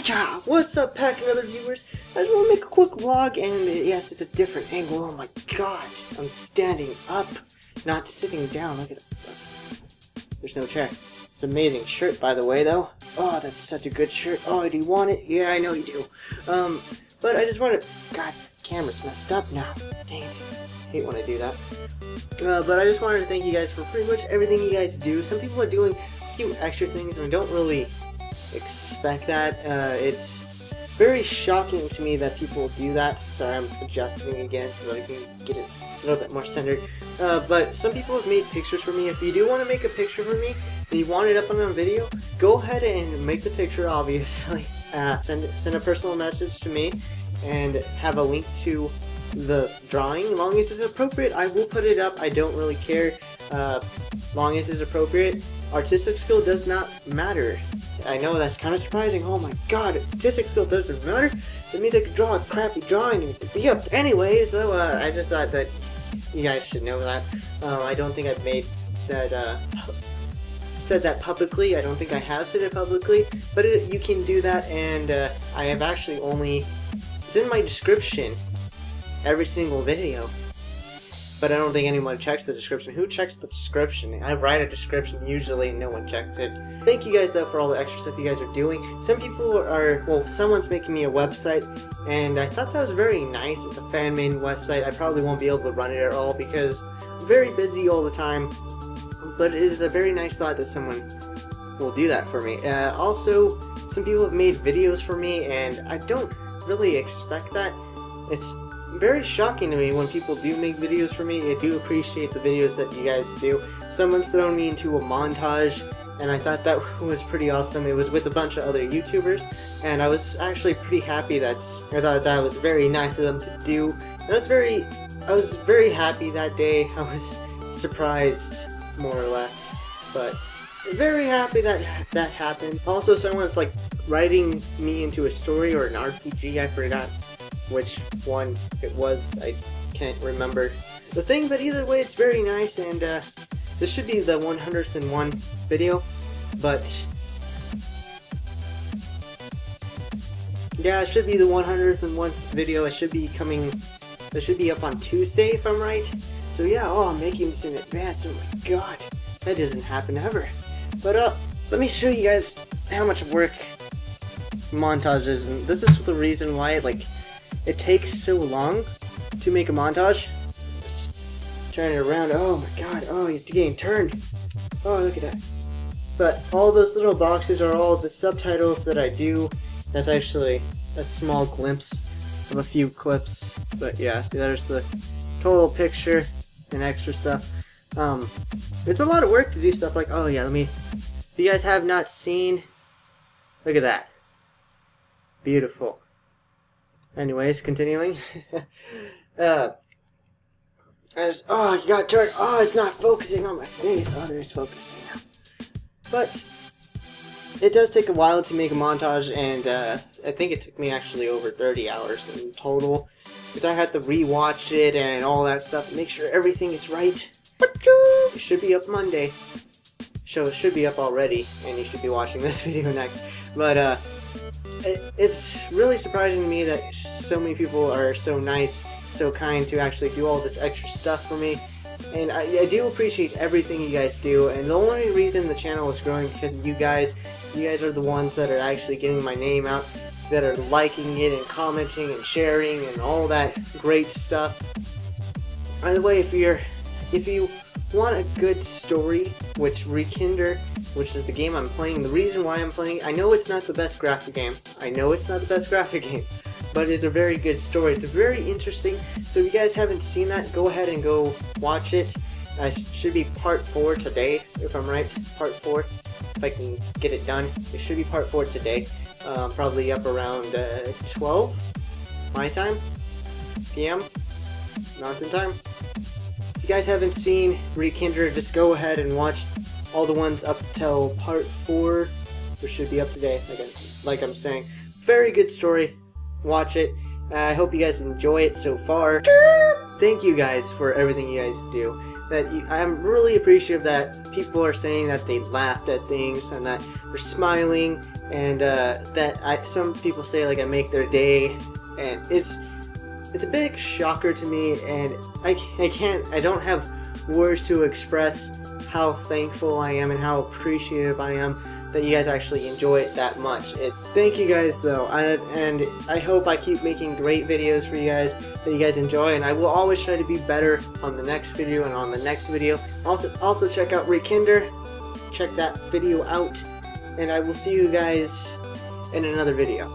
What's up, pack and other viewers? I just want to make a quick vlog, and uh, yes, it's a different angle. Oh my god, I'm standing up, not sitting down. Look at it. There's no chair. It's an amazing shirt, by the way, though. Oh, that's such a good shirt. Oh, do you want it? Yeah, I know you do. Um, but I just want to... God, camera's messed up now. Dang it. hate when I do that. Uh, but I just wanted to thank you guys for pretty much everything you guys do. Some people are doing few extra things, and I don't really expect that. Uh, it's very shocking to me that people do that. Sorry, I'm adjusting again so that I can get it a little bit more centered. Uh, but some people have made pictures for me. If you do want to make a picture for me and you want it up on a video, go ahead and make the picture, obviously. Uh, send, send a personal message to me and have a link to the drawing. Long as it's appropriate, I will put it up. I don't really care. Uh, long as it's appropriate. Artistic skill does not matter. I know that's kind of surprising. Oh my god, artistic skill doesn't matter? That means I could draw a crappy drawing and be up. Anyways, though, uh, I just thought that you guys should know that. Uh, I don't think I've made that, uh, said that publicly. I don't think I have said it publicly, but it, you can do that, and uh, I have actually only, it's in my description, every single video. But I don't think anyone checks the description. Who checks the description? I write a description usually and no one checks it. Thank you guys though for all the extra stuff you guys are doing. Some people are, well, someone's making me a website and I thought that was very nice. It's a fan-made website. I probably won't be able to run it at all because I'm very busy all the time. But it is a very nice thought that someone will do that for me. Uh, also, some people have made videos for me and I don't really expect that. It's very shocking to me when people do make videos for me. I do appreciate the videos that you guys do. Someone's thrown me into a montage and I thought that was pretty awesome. It was with a bunch of other YouTubers and I was actually pretty happy that I thought that was very nice of them to do. And I was very I was very happy that day. I was surprised more or less, but very happy that that happened. Also someone's like writing me into a story or an RPG, I forgot which one it was. I can't remember the thing, but either way, it's very nice, and uh, this should be the 101 video, but yeah, it should be the 101 video. It should be coming, it should be up on Tuesday, if I'm right. So yeah, oh, I'm making this in advance. Oh my god, that doesn't happen ever. But uh, let me show you guys how much work montages, and this is the reason why, like, it takes so long to make a montage. Just turn it around. Oh my god. Oh, you're getting turned. Oh, look at that. But all those little boxes are all the subtitles that I do. That's actually a small glimpse of a few clips. But yeah, see, there's the total picture and extra stuff. Um, it's a lot of work to do stuff like, oh yeah, let me, if you guys have not seen, look at that. Beautiful. Anyways, continuing. uh, I just, oh, you got turned. Oh, it's not focusing on my face. Oh, there's focusing now. But it does take a while to make a montage, and uh, I think it took me actually over 30 hours in total. Because I had to rewatch it and all that stuff, make sure everything is right. It should be up Monday. Show should be up already, and you should be watching this video next. But, uh, it, it's really surprising to me that so many people are so nice, so kind to actually do all this extra stuff for me. And I, I do appreciate everything you guys do, and the only reason the channel is growing because you guys, you guys are the ones that are actually getting my name out, that are liking it and commenting and sharing and all that great stuff. By the way, if you're, if you want a good story, which Rekindled, which is the game I'm playing, the reason why I'm playing, I know it's not the best graphic game. I know it's not the best graphic game, but it's a very good story. It's very interesting. So if you guys haven't seen that, go ahead and go watch it. Uh, should be part 4 today, if I'm right. Part 4. If I can get it done. It should be part 4 today. Um, probably up around uh, 12 my time, PM, mountain time guys haven't seen Rekindled, just go ahead and watch all the ones up till part 4, which should be up today, like, I, like I'm saying. Very good story. Watch it. Uh, I hope you guys enjoy it so far. Thank you guys for everything you guys do. That you, I'm really appreciative that people are saying that they laughed at things and that they're smiling and uh, that I some people say like I make their day, and it's it's a big shocker to me, and I I can't I don't have words to express how thankful I am and how appreciative I am that you guys actually enjoy it that much. It, thank you guys though, I, and I hope I keep making great videos for you guys that you guys enjoy, and I will always try to be better on the next video and on the next video. Also, also check out Rekindled, check that video out, and I will see you guys in another video.